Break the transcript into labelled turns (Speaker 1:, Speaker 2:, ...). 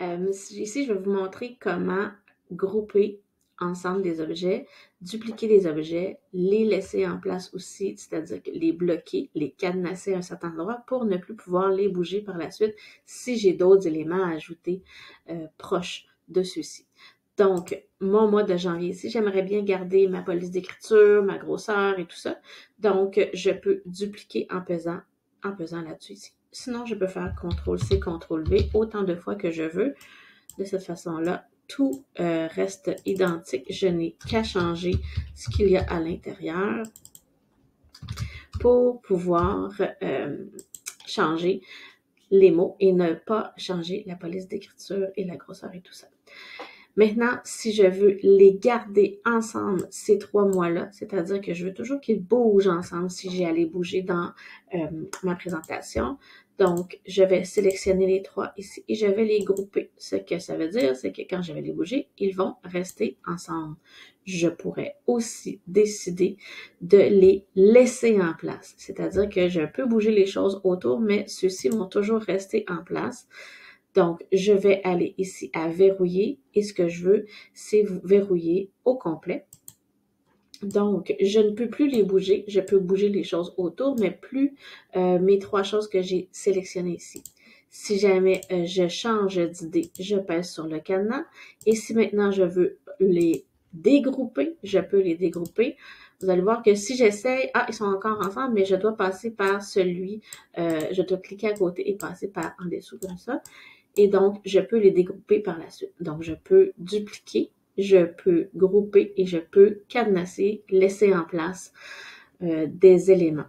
Speaker 1: Euh, ici, je vais vous montrer comment grouper ensemble des objets, dupliquer les objets, les laisser en place aussi, c'est-à-dire les bloquer, les cadenasser à un certain endroit pour ne plus pouvoir les bouger par la suite si j'ai d'autres éléments à ajouter euh, proches de ceux-ci. Donc, mon mois de janvier ici, j'aimerais bien garder ma police d'écriture, ma grosseur et tout ça. Donc, je peux dupliquer en pesant, en pesant là-dessus ici. Sinon, je peux faire CTRL-C, CTRL-V autant de fois que je veux. De cette façon-là, tout euh, reste identique. Je n'ai qu'à changer ce qu'il y a à l'intérieur pour pouvoir euh, changer les mots et ne pas changer la police d'écriture et la grosseur et tout ça. Maintenant, si je veux les garder ensemble ces trois mois-là, c'est-à-dire que je veux toujours qu'ils bougent ensemble si j'ai à les bouger dans euh, ma présentation. Donc, je vais sélectionner les trois ici et je vais les grouper. Ce que ça veut dire, c'est que quand je vais les bouger, ils vont rester ensemble. Je pourrais aussi décider de les laisser en place. C'est-à-dire que je peux bouger les choses autour, mais ceux-ci vont toujours rester en place. Donc, je vais aller ici à verrouiller et ce que je veux, c'est verrouiller au complet. Donc, je ne peux plus les bouger. Je peux bouger les choses autour, mais plus euh, mes trois choses que j'ai sélectionnées ici. Si jamais euh, je change d'idée, je pèse sur le cadenas. Et si maintenant je veux les dégrouper, je peux les dégrouper. Vous allez voir que si j'essaye, ah, ils sont encore ensemble, mais je dois passer par celui, euh, je dois cliquer à côté et passer par en dessous comme ça. Et donc, je peux les dégrouper par la suite. Donc, je peux dupliquer, je peux grouper et je peux cadenasser, laisser en place euh, des éléments.